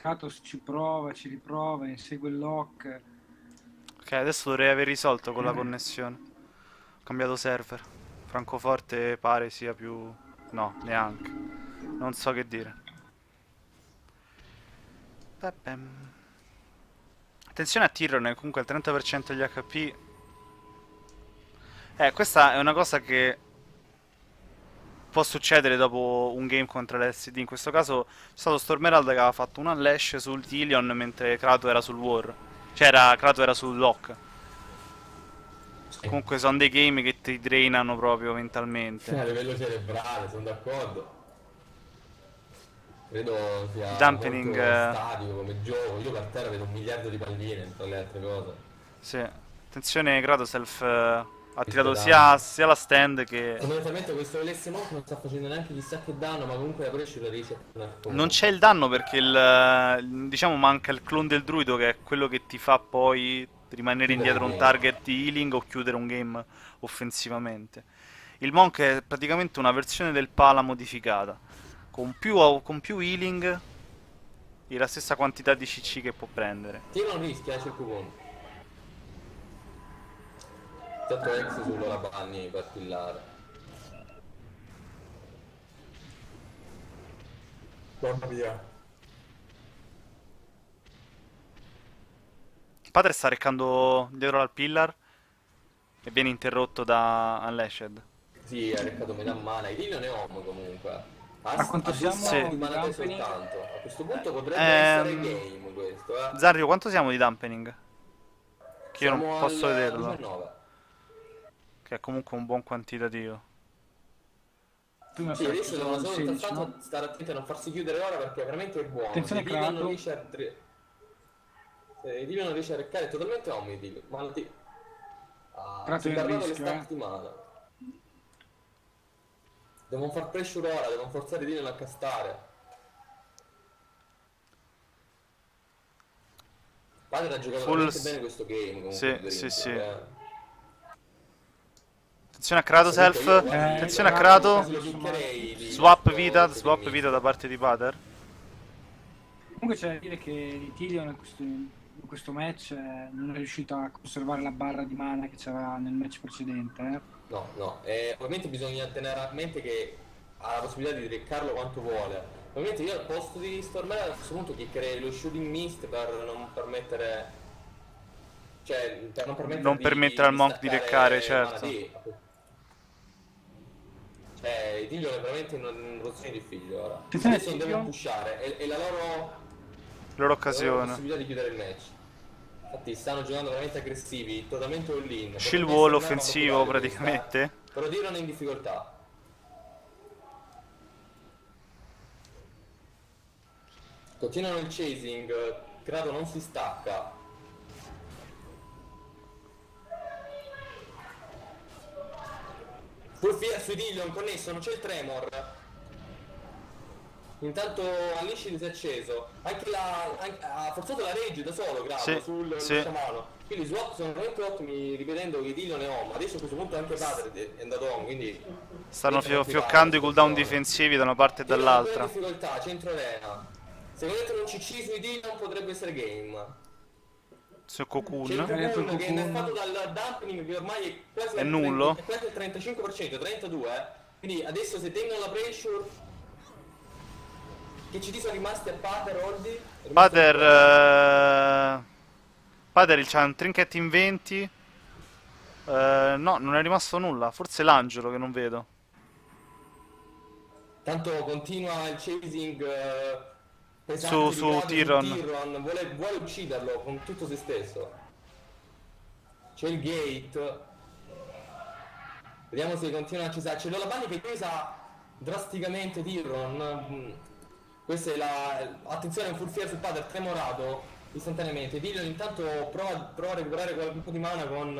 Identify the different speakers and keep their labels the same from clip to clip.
Speaker 1: Kratos ci prova, ci riprova, insegue il lock.
Speaker 2: Ok, adesso dovrei aver risolto con la connessione. Ho cambiato server. Francoforte pare sia più... No, neanche. Non so che dire. Vabbè. Attenzione a Tyrion, comunque il 30% degli HP. Eh, questa è una cosa che può succedere dopo un game contro l'SD. In questo caso c'è stato Stormerald che aveva fatto un unleash sul Tillion mentre Krato era sul War. Cioè era, Krato era sul Lock. Comunque sono dei game che ti drainano proprio mentalmente.
Speaker 3: A livello cerebrale, sono d'accordo. Credo sia molto
Speaker 2: eh.
Speaker 3: statico come gioco. Io per terra vedo un miliardo di palline tra le altre cose.
Speaker 2: Sì. Attenzione, Kratoself eh, ha tirato sia, sia la stand che...
Speaker 3: Fondamentalmente questo LS Monk non sta facendo neanche chissà che danno, ma comunque la pressure riesce a.
Speaker 2: Non c'è il danno perché il, diciamo manca il clone del druido che è quello che ti fa poi rimanere indietro un target di healing o chiudere un game offensivamente. Il monk è praticamente una versione del pala modificata, con più, con più healing e la stessa quantità di CC che può prendere.
Speaker 3: Tiro non rischia, c'è il coupon. Tanto ex sull'ora banni per pillare. Mamma mia.
Speaker 2: Il padre sta reccando dietro al pillar e viene interrotto da Unleashed.
Speaker 3: Sì, ha reccato metà mana. Idilio ne ho comunque. Ha,
Speaker 1: A quanto siamo
Speaker 3: sì. di. A questo punto potrebbe
Speaker 2: Ehm,
Speaker 3: essere game questo, eh.
Speaker 2: Zarrio, quanto siamo di dampening? Che io non
Speaker 3: Siamo
Speaker 2: posso
Speaker 3: al
Speaker 2: vederlo.
Speaker 3: 19.
Speaker 2: Che è comunque un buon quantitativo.
Speaker 1: Prima
Speaker 3: Sì,
Speaker 1: si
Speaker 3: adesso devono solo
Speaker 1: il 16,
Speaker 3: intanto
Speaker 1: no?
Speaker 3: stare attenti a non farsi chiudere ora perché veramente è buono.
Speaker 1: Attenzione,
Speaker 3: Se Idilio non
Speaker 1: Kratos.
Speaker 3: riesce a... tre- Se non riesce a reccare è totalmente omnidil. Ma non ti... Ah,
Speaker 1: Kratos
Speaker 3: si è
Speaker 1: rischio,
Speaker 3: stack
Speaker 1: eh.
Speaker 3: di mana. Devono far pressure ora, devono forzare Idilio a castare. Padre ha giocato
Speaker 2: Full s-
Speaker 3: bene questo game comunque.
Speaker 2: Sì, sì, sì.
Speaker 3: eh.
Speaker 2: Attenzione a Kratos Elf.
Speaker 3: Io, guarda,
Speaker 1: Eh,
Speaker 2: Attenzione a
Speaker 1: io-
Speaker 2: Krato.
Speaker 3: se lo piccherei di-
Speaker 2: Swap vita, swap vita da parte di Pater.
Speaker 1: Comunque c'è da dire che Tillion in questo, in questo match eh, non è riuscito a conservare la barra di mana che c'era nel match precedente. eh.
Speaker 3: No, no, eh, ovviamente bisogna tenere a mente che ha la possibilità di reccarlo quanto vuole. Ovviamente io al posto di Stormera a questo punto chiccherei lo shooting mist per non permettere... Cioè, per non permettere
Speaker 2: Non
Speaker 3: di-
Speaker 2: permettere al Monk di
Speaker 3: staccare
Speaker 2: certo.
Speaker 3: di- Cioè, Diglio è veramente in una posizione difficile ora.
Speaker 1: Attenzione,
Speaker 3: Adesso non devono pushare, è, è la loro...
Speaker 2: Loro
Speaker 3: la loro
Speaker 2: occasione.
Speaker 3: possibilità di chiudere il match. Infatti stanno giocando veramente aggressivi, totalmente all-in.
Speaker 2: Shield wall offensivo praticamente.
Speaker 3: Però Diron è in difficoltà. Continuano il chasing, Krato non si stacca. Full fear su Dillion connesso, non c'è il tremor. Intanto Unleashed si è acceso. Anche la. anche- ha forzato la rage da solo, Krato,
Speaker 2: Sì,
Speaker 3: sul
Speaker 2: sì.
Speaker 3: sciamano. Quindi i swap sono veramente ottimi, ripetendo che Dillion è home. Adesso a questo punto anche Padre è andato home, quindi.
Speaker 2: Stanno fio- fioccando i cooldown difensivi da una parte e dall'altra.
Speaker 3: difficoltà, centro arena. Se volete un CC sui Dillion potrebbe essere game. C'è il.
Speaker 1: Eh,
Speaker 3: Cocoon che è nerfato dal dumping che ormai è quasi
Speaker 2: È nullo?
Speaker 3: 30 è quasi il 35%, 32 eh. Quindi adesso se tengono la pressure che ci sono rimasti a Pater Holdy? È rimasto
Speaker 2: Pater. eh, Pater c'ha un trinket in 20. Eh, no, non è rimasto nulla. Forse l'angelo che non vedo.
Speaker 3: Tanto continua il chasing eh, pesante
Speaker 2: Su- su
Speaker 3: Kratos
Speaker 2: Tyrion.
Speaker 3: Tyrion, Vuole, vuole ucciderlo con tutto se stesso. C'è il gate. Vediamo se continua a cesare. C'è la banda che pesa drasticamente Tyrion. Mm. Questa è la... Attenzione, un full fear sul padre, tremorato istantaneamente. Tyrion intanto prova, prova a recuperare quel po' di mana con...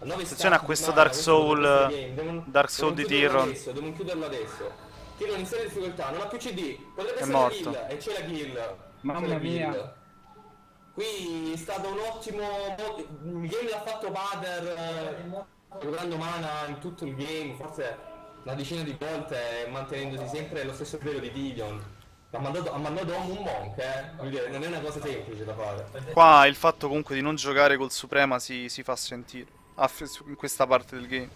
Speaker 3: 9
Speaker 2: Attenzione a questo Dark Soul, Dark Soul di Tyrion.
Speaker 3: Adesso, devono chiuderlo adesso. Tyrion in serie difficoltà, non ha più CD. Potrebbe
Speaker 2: È
Speaker 3: essere
Speaker 2: morto.
Speaker 3: la kill, e c'è la kill.
Speaker 1: Mamma
Speaker 3: la
Speaker 1: mia.
Speaker 3: kill. Qui è stato un ottimo... mo- Il game l'ha fatto Pater, eh, recuperando mana in tutto il game, forse una decina di volte, mantenendosi sempre lo stesso livello di Tyrion. Ha mandato, ha mandato un monk, eh. Dire, non è una cosa semplice da fare.
Speaker 2: Qua il fatto comunque di non giocare col Suprema si, si fa sentire Ah, in questa parte del game.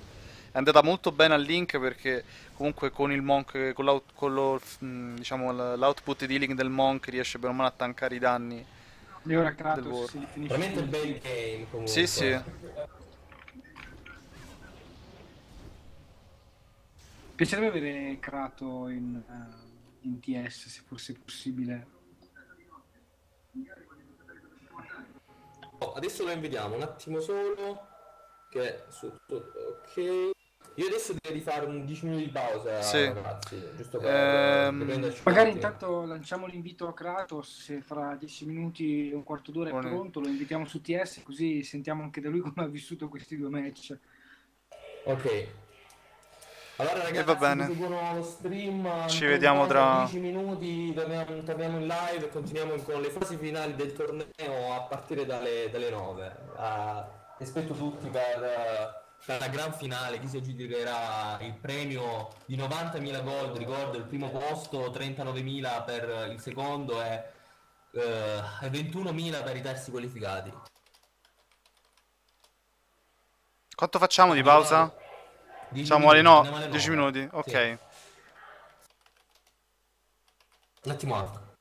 Speaker 2: È andata molto bene al Link perché comunque con il Monk, con, l'out- con lo- mm, diciamo, l'output di healing del Monk riesce bene o male a tankare i danni.
Speaker 1: E ora
Speaker 2: Del
Speaker 1: Kratos
Speaker 2: War.
Speaker 1: si finisce
Speaker 3: Veramente
Speaker 1: tutto.
Speaker 3: bel game comunque.
Speaker 2: Sì, sì.
Speaker 1: Piacerebbe avere Kratos in, eh, in TS se fosse possibile.
Speaker 3: Oh, adesso lo invitiamo un attimo solo. Che su, su- ok. Io adesso direi di fare un 10 minuti di pausa,
Speaker 2: Sì.
Speaker 3: ragazzi. Giusto per
Speaker 2: Ehm,
Speaker 3: per
Speaker 1: Magari intanto lanciamo l'invito a Kratos, se fra 10 minuti, un quarto d'ora è
Speaker 2: Buone.
Speaker 1: pronto, lo invitiamo su TS così sentiamo anche da lui come ha vissuto questi due match.
Speaker 3: Ok. Allora ragazzi,
Speaker 2: va bene.
Speaker 3: lo stream.
Speaker 2: Ci vediamo tra-
Speaker 3: 10 minuti, torniamo, torniamo in live e continuiamo con le fasi finali del torneo a partire dalle, dalle 9. Ah, vi aspetto tutti per, per la gran finale, chi si aggiudicherà il premio di 90.000 gold, ricordo il primo posto, 39.000 per il secondo e eh, e 21.000 per i terzi qualificati.
Speaker 2: Quanto facciamo di pausa?
Speaker 3: 10
Speaker 2: Siamo alle no,
Speaker 3: andiamo alle
Speaker 2: 10
Speaker 3: nove.
Speaker 2: minuti, ok.
Speaker 3: Sì. Un attimo Marco.